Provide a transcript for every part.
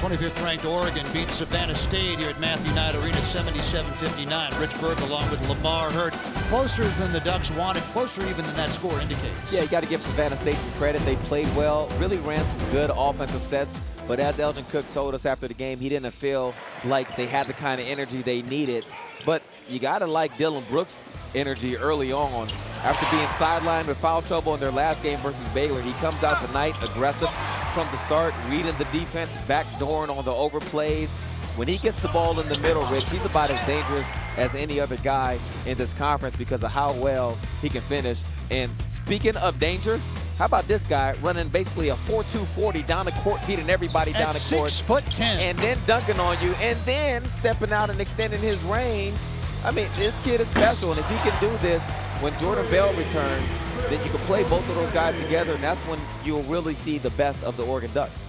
25th ranked Oregon beats Savannah State here at Matthew Knight Arena 77-59. Rich along with Lamar Hurd. Closer than the Ducks wanted, closer even than that score indicates. Yeah, you got to give Savannah State some credit. They played well, really ran some good offensive sets. But as Elgin Cook told us after the game, he didn't feel like they had the kind of energy they needed. But you got to like Dillon Brooks' energy early on. After being sidelined with foul trouble in their last game versus Baylor, he comes out tonight aggressive from the start, reading the defense, backdooring on the overplays. When he gets the ball in the middle, Rich, he's about as dangerous as any other guy in this conference because of how well he can finish. And speaking of danger, how about this guy running basically a 4-2-40 down the court, beating everybody At down the six court. foot ten. And then dunking on you, and then stepping out and extending his range. I mean, this kid is special, and if he can do this when Jordan Bell returns, then you can play both of those guys together, and that's when you'll really see the best of the Oregon Ducks.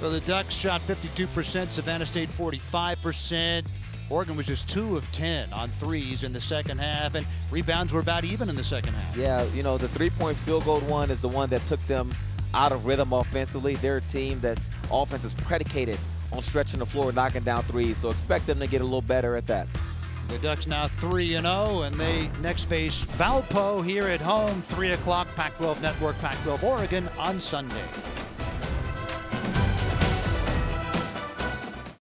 So the Ducks shot 52%, Savannah State 45%. Oregon was just 2 of 10 on threes in the second half, and rebounds were about even in the second half. Yeah, you know, the three-point field goal one is the one that took them out of rhythm offensively. They're a team that's offense is predicated on stretching the floor, knocking down threes, so expect them to get a little better at that. The Ducks now 3 0, and they next face Valpo here at home, 3 o'clock, Pac 12 Network, Pac 12 Oregon on Sunday.